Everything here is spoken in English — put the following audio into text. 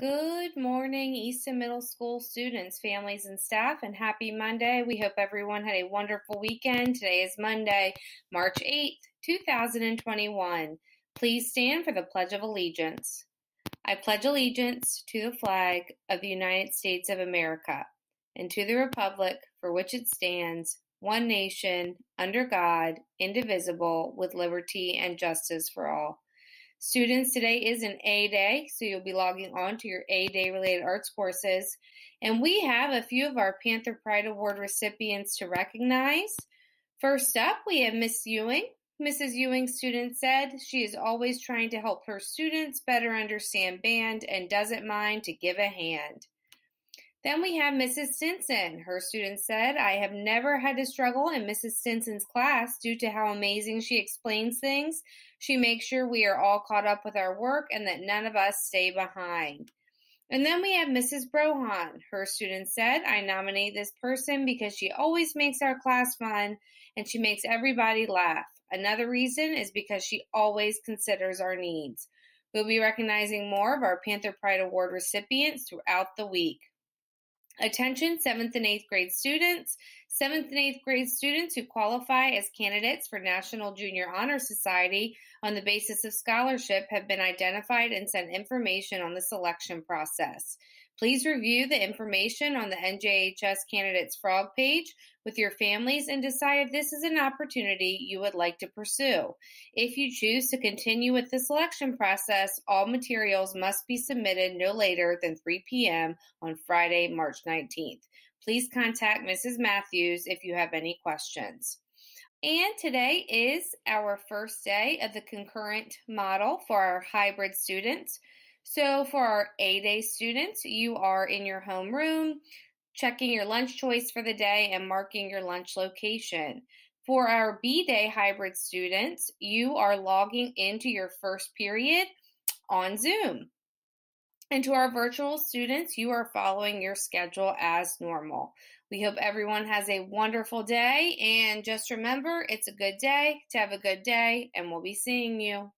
Good morning, Easton Middle School students, families, and staff, and happy Monday. We hope everyone had a wonderful weekend. Today is Monday, March 8th, 2021. Please stand for the Pledge of Allegiance. I pledge allegiance to the flag of the United States of America and to the Republic for which it stands, one nation, under God, indivisible, with liberty and justice for all. Students, today is an A day, so you'll be logging on to your A day related arts courses. And we have a few of our Panther Pride Award recipients to recognize. First up, we have Miss Ewing. Mrs. Ewing student said she is always trying to help her students better understand band and doesn't mind to give a hand. Then we have Mrs. Stinson. Her student said, I have never had to struggle in Mrs. Stinson's class due to how amazing she explains things. She makes sure we are all caught up with our work and that none of us stay behind. And then we have Mrs. Brohan. Her student said, I nominate this person because she always makes our class fun and she makes everybody laugh. Another reason is because she always considers our needs. We'll be recognizing more of our Panther Pride Award recipients throughout the week. Attention 7th and 8th grade students. 7th and 8th grade students who qualify as candidates for National Junior Honor Society on the basis of scholarship have been identified and sent information on the selection process. Please review the information on the NJHS Candidates Frog page with your families and decide if this is an opportunity you would like to pursue. If you choose to continue with the selection process, all materials must be submitted no later than 3 p.m. on Friday, March 19th. Please contact Mrs. Matthews if you have any questions. And today is our first day of the concurrent model for our hybrid students. So for our A day students, you are in your homeroom, checking your lunch choice for the day and marking your lunch location. For our B day hybrid students, you are logging into your first period on Zoom. And to our virtual students, you are following your schedule as normal. We hope everyone has a wonderful day. And just remember, it's a good day to have a good day, and we'll be seeing you.